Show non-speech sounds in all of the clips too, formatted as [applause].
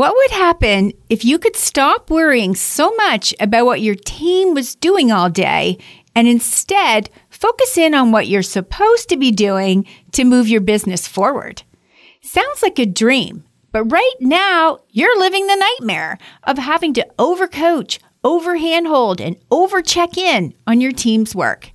What would happen if you could stop worrying so much about what your team was doing all day and instead focus in on what you're supposed to be doing to move your business forward? Sounds like a dream, but right now you're living the nightmare of having to overcoach, over handhold, and over check in on your team's work.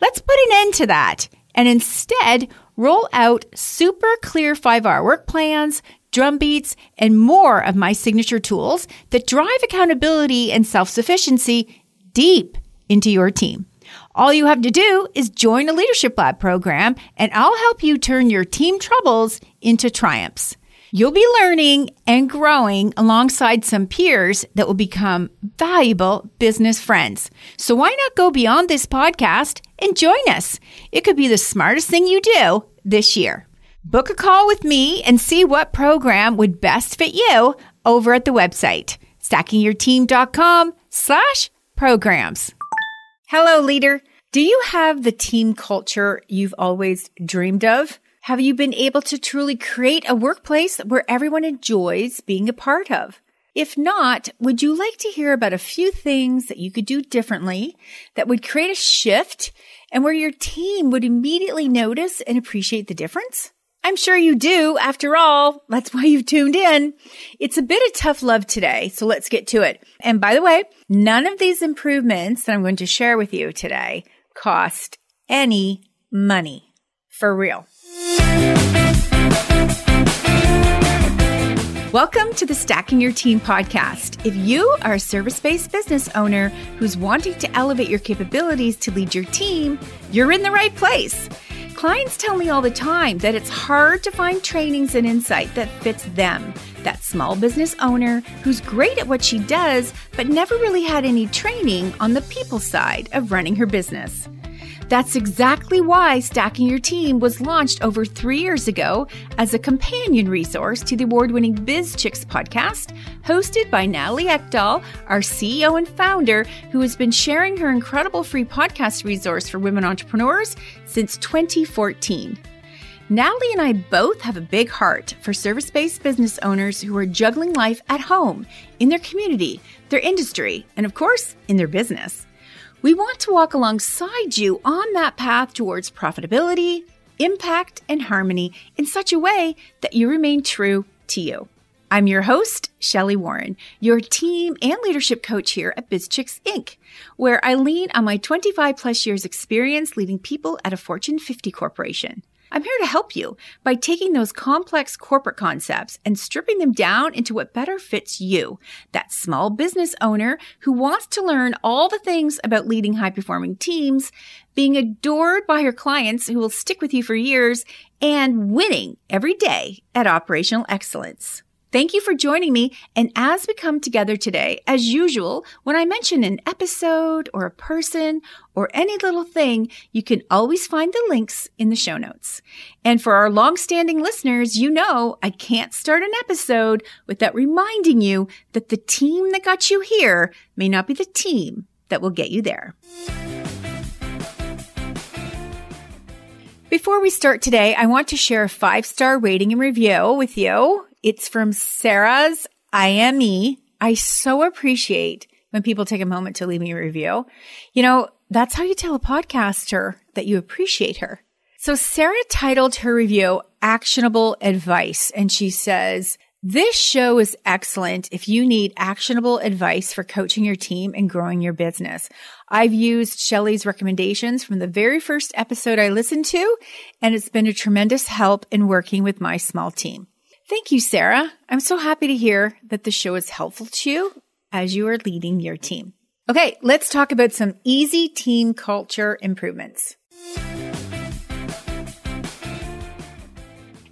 Let's put an end to that and instead roll out super clear five hour work plans, drum beats, and more of my signature tools that drive accountability and self sufficiency deep into your team. All you have to do is join a Leadership Lab program, and I'll help you turn your team troubles into triumphs. You'll be learning and growing alongside some peers that will become valuable business friends. So why not go beyond this podcast and join us? It could be the smartest thing you do this year. Book a call with me and see what program would best fit you over at the website, stackingyourteam.com slash programs. Hello, leader. Do you have the team culture you've always dreamed of? Have you been able to truly create a workplace where everyone enjoys being a part of? If not, would you like to hear about a few things that you could do differently that would create a shift and where your team would immediately notice and appreciate the difference? I'm sure you do. After all, that's why you've tuned in. It's a bit of tough love today, so let's get to it. And by the way, none of these improvements that I'm going to share with you today cost any money. For real. Welcome to the Stacking Your Team podcast. If you are a service based business owner who's wanting to elevate your capabilities to lead your team, you're in the right place. Clients tell me all the time that it's hard to find trainings and insight that fits them. That small business owner who's great at what she does, but never really had any training on the people side of running her business. That's exactly why Stacking Your Team was launched over three years ago as a companion resource to the award winning BizChix podcast, hosted by Natalie Eckdahl, our CEO and founder, who has been sharing her incredible free podcast resource for women entrepreneurs since 2014. Natalie and I both have a big heart for service based business owners who are juggling life at home, in their community, their industry, and of course, in their business. We want to walk alongside you on that path towards profitability, impact, and harmony in such a way that you remain true to you. I'm your host, Shelli Warren, your team and leadership coach here at BizChix Inc., where I lean on my 25 plus years experience leading people at a Fortune 50 corporation. I'm here to help you by taking those complex corporate concepts and stripping them down into what better fits you, that small business owner who wants to learn all the things about leading high performing teams, being adored by your clients who will stick with you for years, and winning every day at operational excellence. Thank you for joining me. And as we come together today, as usual, when I mention an episode or a person or any little thing, you can always find the links in the show notes. And for our long-standing listeners, you know I can't start an episode without reminding you that the team that got you here may not be the team that will get you there. Before we start today, I want to share a five star rating and review with you. It's from Sarah's IME. I so appreciate when people take a moment to leave me a review. You know, that's how you tell a podcaster that you appreciate her. So Sarah titled her review Actionable Advice, and she says, this show is excellent if you need actionable advice for coaching your team and growing your business. I've used Shelli's recommendations from the very first episode I listened to, and it's been a tremendous help in working with my small team. Thank you, Sarah. I'm so happy to hear that the show is helpful to you as you are leading your team. Okay, let's talk about some easy team culture improvements.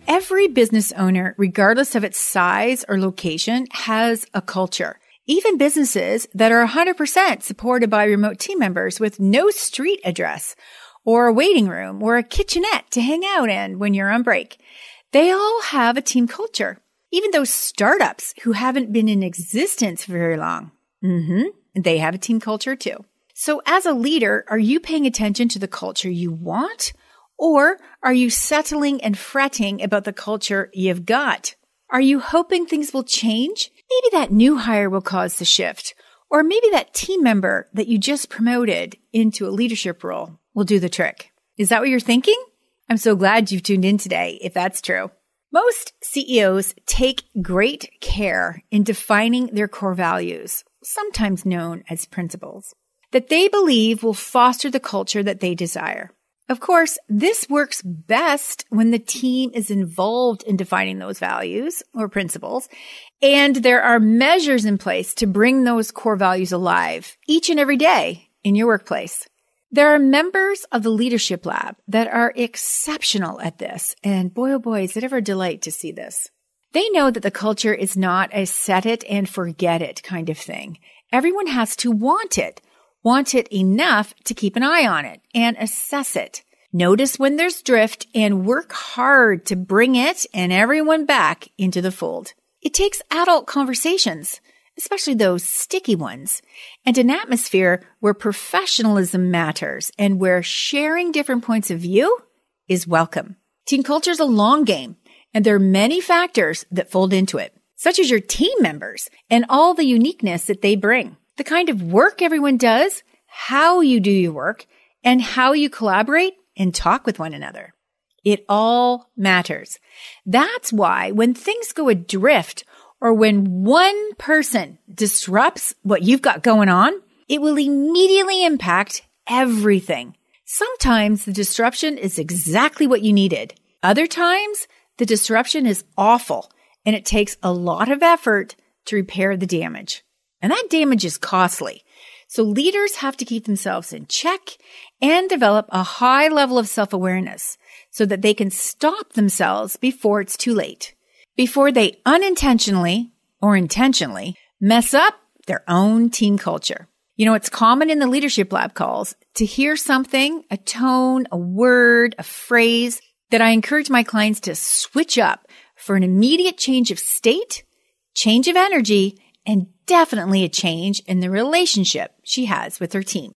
Every business owner, regardless of its size or location, has a culture. Even businesses that are 100% supported by remote team members with no street address or a waiting room or a kitchenette to hang out in when you're on break. They all have a team culture. Even those startups who haven't been in existence very long. Mm-hmm. They have a team culture too. So as a leader, are you paying attention to the culture you want? Or are you settling and fretting about the culture you've got? Are you hoping things will change? Maybe that new hire will cause the shift. Or maybe that team member that you just promoted into a leadership role will do the trick. Is that what you're thinking? I'm so glad you've tuned in today if that's true. Most CEOs take great care in defining their core values, sometimes known as principles, that they believe will foster the culture that they desire. Of course, this works best when the team is involved in defining those values or principles, and there are measures in place to bring those core values alive each and every day in your workplace. There are members of the Leadership Lab that are exceptional at this, and boy oh boy, is it ever a delight to see this. They know that the culture is not a set it and forget it kind of thing. Everyone has to want it Want it enough to keep an eye on it and assess it. Notice when there's drift and work hard to bring it and everyone back into the fold. It takes adult conversations, especially those sticky ones, and an atmosphere where professionalism matters and where sharing different points of view is welcome. Team culture is a long game, and there are many factors that fold into it, such as your team members and all the uniqueness that they bring the kind of work everyone does, how you do your work, and how you collaborate and talk with one another. It all matters. That's why when things go adrift or when one person disrupts what you've got going on, it will immediately impact everything. Sometimes the disruption is exactly what you needed. Other times the disruption is awful and it takes a lot of effort to repair the damage. And that damage is costly. So leaders have to keep themselves in check and develop a high level of self-awareness so that they can stop themselves before it's too late, before they unintentionally or intentionally mess up their own team culture. You know, it's common in the leadership lab calls to hear something, a tone, a word, a phrase that I encourage my clients to switch up for an immediate change of state, change of energy, and definitely a change in the relationship she has with her team.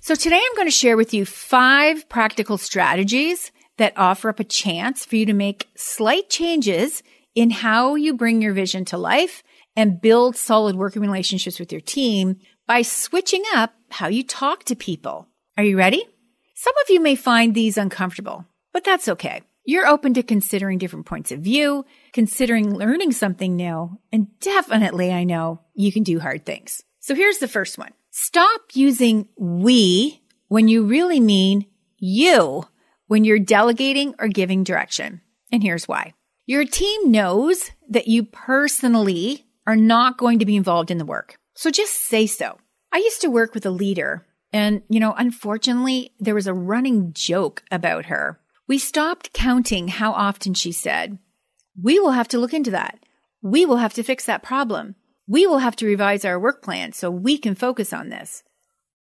So today I'm going to share with you five practical strategies that offer up a chance for you to make slight changes in how you bring your vision to life and build solid working relationships with your team by switching up how you talk to people. Are you ready? Some of you may find these uncomfortable, but that's okay. You're open to considering different points of view, considering learning something new, and definitely I know you can do hard things. So here's the first one. Stop using we when you really mean you when you're delegating or giving direction. And here's why. Your team knows that you personally are not going to be involved in the work. So just say so. I used to work with a leader and, you know, unfortunately, there was a running joke about her we stopped counting how often she said, We will have to look into that. We will have to fix that problem. We will have to revise our work plan so we can focus on this.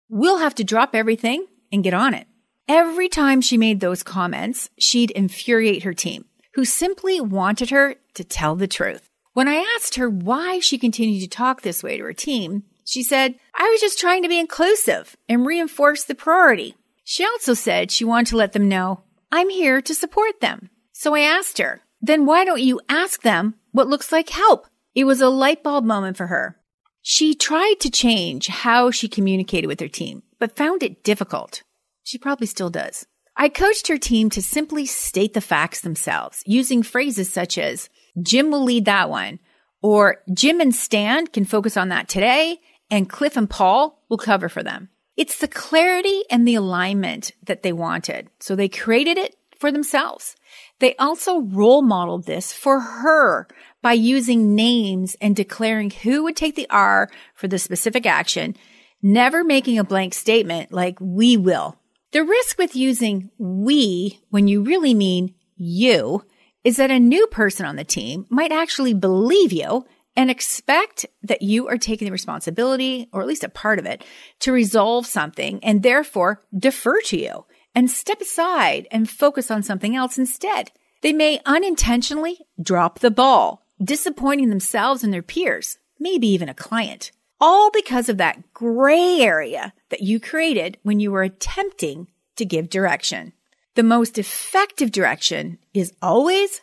We'll have to drop everything and get on it. Every time she made those comments, she'd infuriate her team, who simply wanted her to tell the truth. When I asked her why she continued to talk this way to her team, she said, I was just trying to be inclusive and reinforce the priority. She also said she wanted to let them know I'm here to support them. So I asked her, then why don't you ask them what looks like help? It was a light bulb moment for her. She tried to change how she communicated with her team, but found it difficult. She probably still does. I coached her team to simply state the facts themselves using phrases such as, Jim will lead that one, or Jim and Stan can focus on that today, and Cliff and Paul will cover for them. It's the clarity and the alignment that they wanted. So they created it for themselves. They also role modeled this for her by using names and declaring who would take the R for the specific action, never making a blank statement like we will. The risk with using we when you really mean you is that a new person on the team might actually believe you and expect that you are taking the responsibility, or at least a part of it, to resolve something and therefore defer to you and step aside and focus on something else instead. They may unintentionally drop the ball, disappointing themselves and their peers, maybe even a client, all because of that gray area that you created when you were attempting to give direction. The most effective direction is always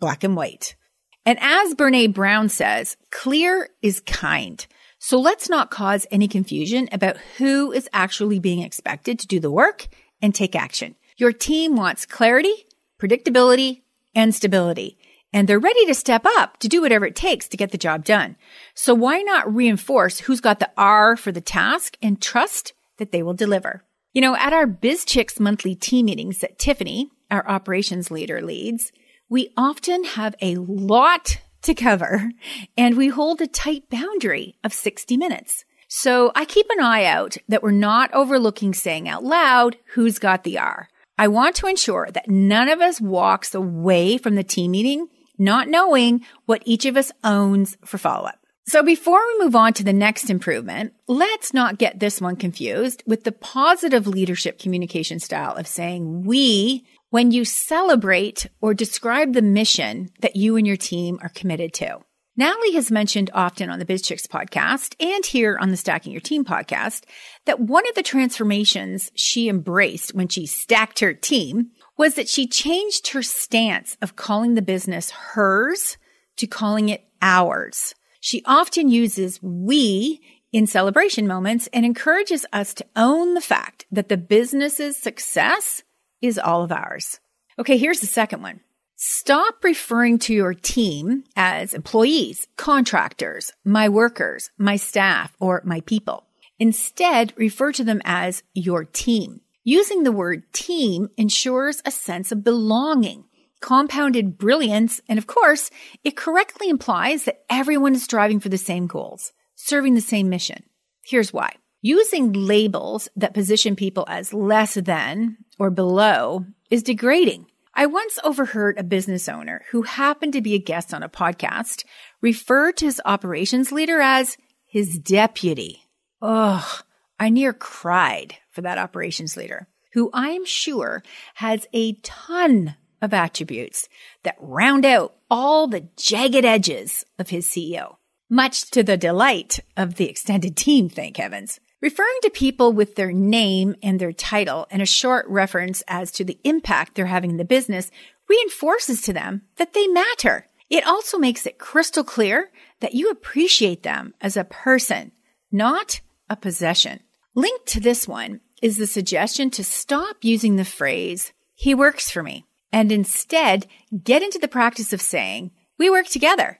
black and white. And as Brene Brown says, clear is kind. So let's not cause any confusion about who is actually being expected to do the work and take action. Your team wants clarity, predictability, and stability. And they're ready to step up to do whatever it takes to get the job done. So why not reinforce who's got the R for the task and trust that they will deliver? You know, at our BizChix monthly team meetings that Tiffany, our operations leader, leads, we often have a lot to cover and we hold a tight boundary of 60 minutes. So I keep an eye out that we're not overlooking saying out loud who's got the R. I want to ensure that none of us walks away from the team meeting not knowing what each of us owns for follow up. So before we move on to the next improvement, let's not get this one confused with the positive leadership communication style of saying we when you celebrate or describe the mission that you and your team are committed to. Natalie has mentioned often on the BizChix podcast and here on the Stacking Your Team podcast that one of the transformations she embraced when she stacked her team was that she changed her stance of calling the business hers to calling it ours. She often uses we in celebration moments and encourages us to own the fact that the business's success is all of ours. Okay, here's the second one. Stop referring to your team as employees, contractors, my workers, my staff, or my people. Instead, refer to them as your team. Using the word team ensures a sense of belonging, compounded brilliance, and of course, it correctly implies that everyone is striving for the same goals, serving the same mission. Here's why. Using labels that position people as less than or below is degrading. I once overheard a business owner who happened to be a guest on a podcast refer to his operations leader as his deputy. Ugh, I near cried for that operations leader, who I am sure has a ton of attributes that round out all the jagged edges of his CEO, much to the delight of the extended team, thank heavens. Referring to people with their name and their title and a short reference as to the impact they're having in the business reinforces to them that they matter. It also makes it crystal clear that you appreciate them as a person, not a possession. Linked to this one is the suggestion to stop using the phrase, he works for me, and instead get into the practice of saying, we work together,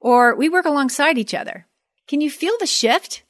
or we work alongside each other. Can you feel the shift?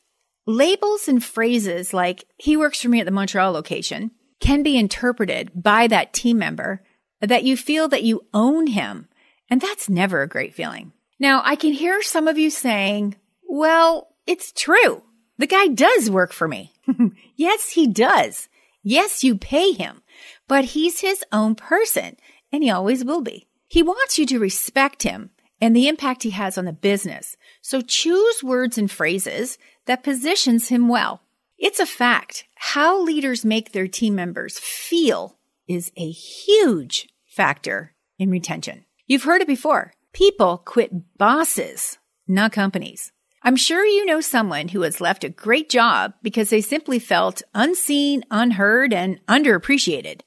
Labels and phrases like, he works for me at the Montreal location, can be interpreted by that team member that you feel that you own him. And that's never a great feeling. Now, I can hear some of you saying, well, it's true. The guy does work for me. [laughs] yes, he does. Yes, you pay him, but he's his own person and he always will be. He wants you to respect him and the impact he has on the business. So choose words and phrases that positions him well. It's a fact. How leaders make their team members feel is a huge factor in retention. You've heard it before. People quit bosses, not companies. I'm sure you know someone who has left a great job because they simply felt unseen, unheard, and underappreciated.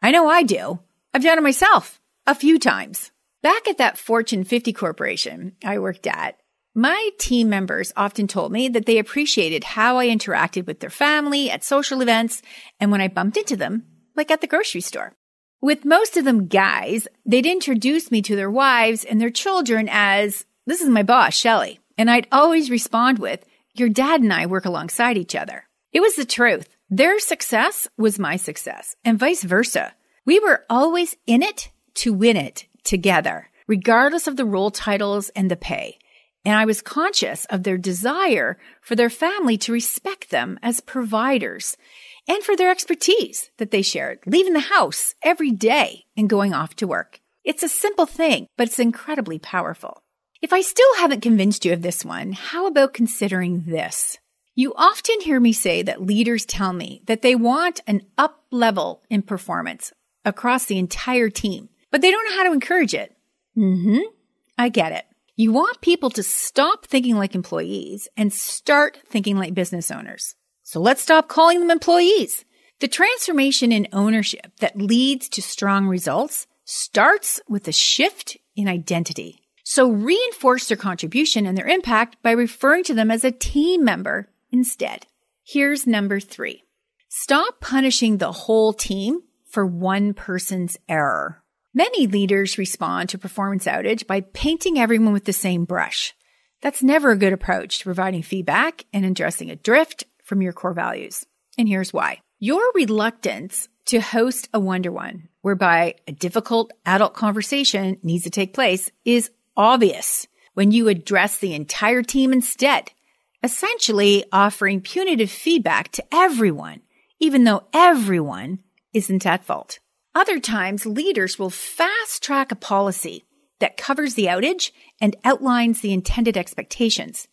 I know I do. I've done it myself a few times. Back at that Fortune 50 corporation I worked at, my team members often told me that they appreciated how I interacted with their family at social events and when I bumped into them, like at the grocery store. With most of them guys, they'd introduce me to their wives and their children as, this is my boss, Shelli. And I'd always respond with, your dad and I work alongside each other. It was the truth. Their success was my success and vice versa. We were always in it to win it together, regardless of the role titles and the pay. And I was conscious of their desire for their family to respect them as providers and for their expertise that they shared, leaving the house every day and going off to work. It's a simple thing, but it's incredibly powerful. If I still haven't convinced you of this one, how about considering this? You often hear me say that leaders tell me that they want an up level in performance across the entire team but they don't know how to encourage it. Mm-hmm. I get it. You want people to stop thinking like employees and start thinking like business owners. So let's stop calling them employees. The transformation in ownership that leads to strong results starts with a shift in identity. So reinforce their contribution and their impact by referring to them as a team member instead. Here's number three. Stop punishing the whole team for one person's error. Many leaders respond to performance outage by painting everyone with the same brush. That's never a good approach to providing feedback and addressing a drift from your core values. And here's why. Your reluctance to host a one-to-one, whereby a difficult adult conversation needs to take place, is obvious when you address the entire team instead, essentially offering punitive feedback to everyone, even though everyone isn't at fault. Other times, leaders will fast track a policy that covers the outage and outlines the intended expectations,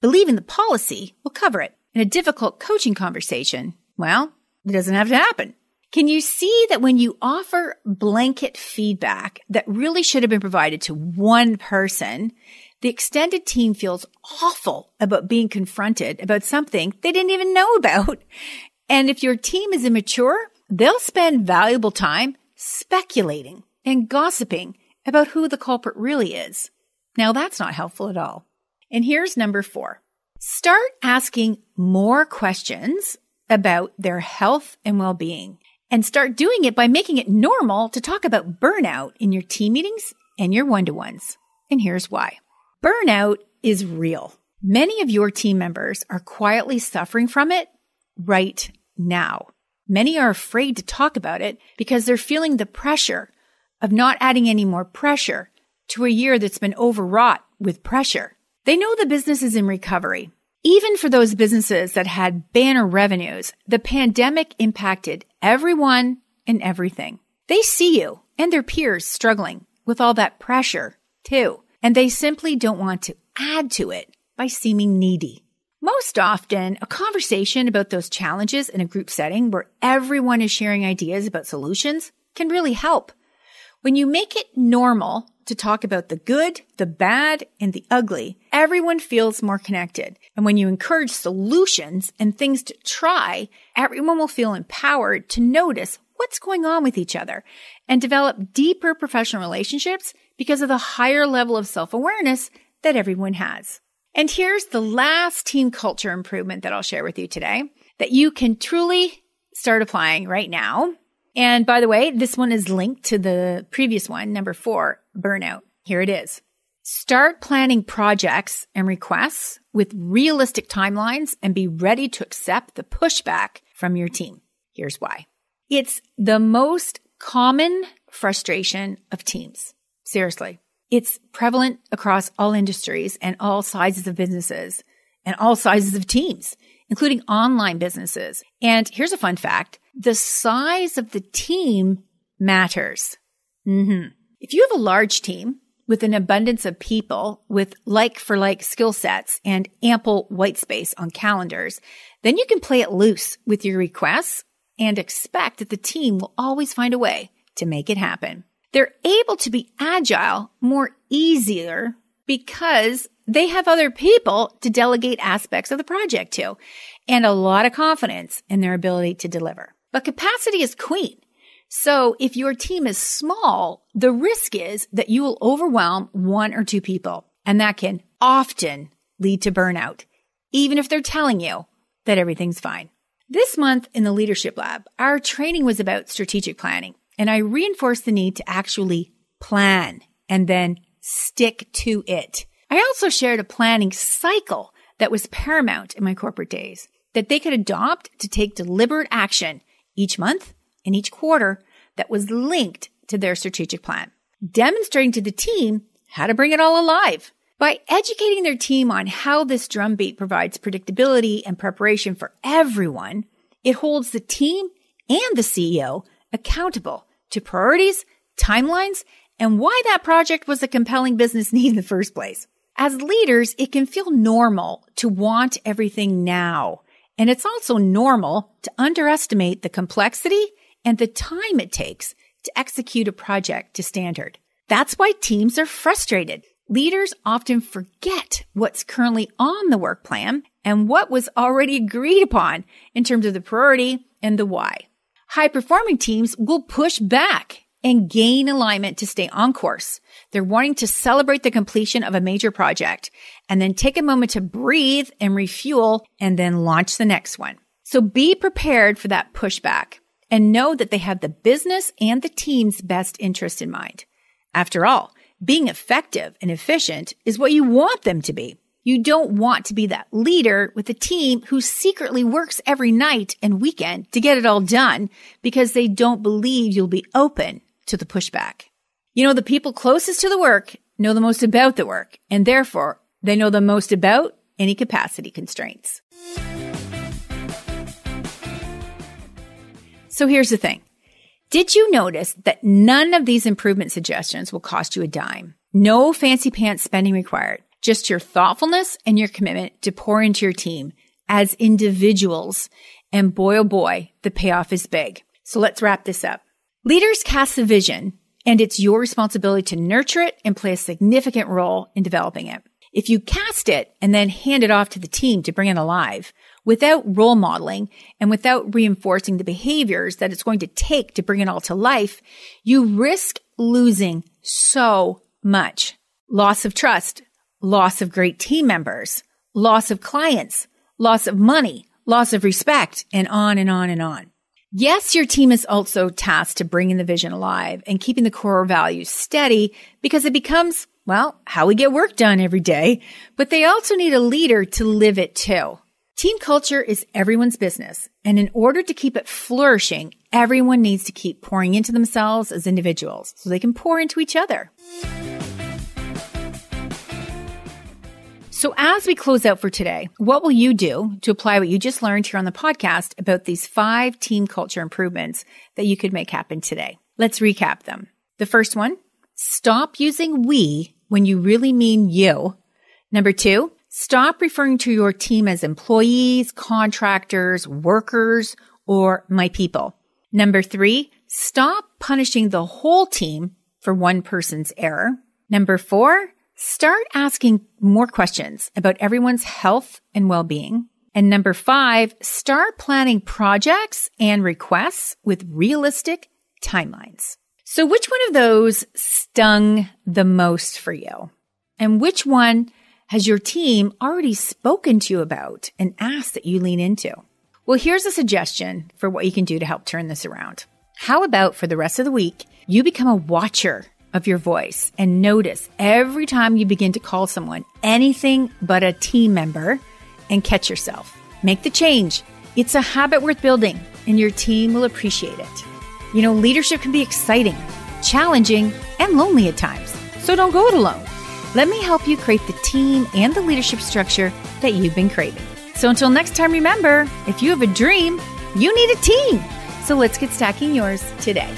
believing the policy will cover it. In a difficult coaching conversation, well, it doesn't have to happen. Can you see that when you offer blanket feedback that really should have been provided to one person, the extended team feels awful about being confronted about something they didn't even know about. And if your team is immature, they'll spend valuable time speculating and gossiping about who the culprit really is. Now that's not helpful at all. And here's number four. Start asking more questions about their health and well-being and start doing it by making it normal to talk about burnout in your team meetings and your one-to-ones. And here's why. Burnout is real. Many of your team members are quietly suffering from it right now. Many are afraid to talk about it because they're feeling the pressure of not adding any more pressure to a year that's been overwrought with pressure. They know the business is in recovery. Even for those businesses that had banner revenues, the pandemic impacted everyone and everything. They see you and their peers struggling with all that pressure too, and they simply don't want to add to it by seeming needy. Most often, a conversation about those challenges in a group setting where everyone is sharing ideas about solutions can really help. When you make it normal to talk about the good, the bad, and the ugly, everyone feels more connected. And when you encourage solutions and things to try, everyone will feel empowered to notice what's going on with each other and develop deeper professional relationships because of the higher level of self-awareness that everyone has. And here's the last team culture improvement that I'll share with you today that you can truly start applying right now. And by the way, this one is linked to the previous one, number four, burnout. Here it is. Start planning projects and requests with realistic timelines and be ready to accept the pushback from your team. Here's why. It's the most common frustration of teams. Seriously. It's prevalent across all industries and all sizes of businesses and all sizes of teams, including online businesses. And here's a fun fact. The size of the team matters. Mm-hmm. If you have a large team with an abundance of people with like for like skill sets and ample white space on calendars, then you can play it loose with your requests and expect that the team will always find a way to make it happen. They're able to be agile more easier because they have other people to delegate aspects of the project to and a lot of confidence in their ability to deliver. But capacity is queen. So if your team is small, the risk is that you will overwhelm one or two people and that can often lead to burnout, even if they're telling you that everything's fine. This month in the Leadership Lab, our training was about strategic planning and I reinforced the need to actually plan and then stick to it. I also shared a planning cycle that was paramount in my corporate days that they could adopt to take deliberate action each month and each quarter that was linked to their strategic plan, demonstrating to the team how to bring it all alive. By educating their team on how this drumbeat provides predictability and preparation for everyone, it holds the team and the CEO accountable to priorities, timelines, and why that project was a compelling business [laughs] need in the first place. As leaders, it can feel normal to want everything now. And it's also normal to underestimate the complexity and the time it takes to execute a project to standard. That's why teams are frustrated. Leaders often forget what's currently on the work plan and what was already agreed upon in terms of the priority and the why. High performing teams will push back and gain alignment to stay on course. They're wanting to celebrate the completion of a major project and then take a moment to breathe and refuel and then launch the next one. So be prepared for that pushback and know that they have the business and the team's best interest in mind. After all, being effective and efficient is what you want them to be. You don't want to be that leader with a team who secretly works every night and weekend to get it all done because they don't believe you'll be open to the pushback. You know, the people closest to the work know the most about the work, and therefore they know the most about any capacity constraints. So here's the thing. Did you notice that none of these improvement suggestions will cost you a dime? No fancy pants spending required. Just your thoughtfulness and your commitment to pour into your team as individuals. And boy, oh boy, the payoff is big. So let's wrap this up. Leaders cast the vision and it's your responsibility to nurture it and play a significant role in developing it. If you cast it and then hand it off to the team to bring it alive without role modeling and without reinforcing the behaviors that it's going to take to bring it all to life, you risk losing so much. Loss of trust, loss of great team members, loss of clients, loss of money, loss of respect, and on and on and on. Yes, your team is also tasked to bringing the vision alive and keeping the core values steady because it becomes, well, how we get work done every day, but they also need a leader to live it too. Team culture is everyone's business. And in order to keep it flourishing, everyone needs to keep pouring into themselves as individuals so they can pour into each other. So as we close out for today, what will you do to apply what you just learned here on the podcast about these five team culture improvements that you could make happen today? Let's recap them. The first one, stop using we when you really mean you. Number two, stop referring to your team as employees, contractors, workers, or my people. Number three, stop punishing the whole team for one person's error. Number four, Start asking more questions about everyone's health and well-being. And number five, start planning projects and requests with realistic timelines. So which one of those stung the most for you? And which one has your team already spoken to you about and asked that you lean into? Well, here's a suggestion for what you can do to help turn this around. How about for the rest of the week, you become a watcher of your voice and notice every time you begin to call someone anything but a team member and catch yourself. Make the change. It's a habit worth building and your team will appreciate it. You know, leadership can be exciting, challenging, and lonely at times. So don't go it alone. Let me help you create the team and the leadership structure that you've been craving. So until next time, remember if you have a dream, you need a team. So let's get stacking yours today.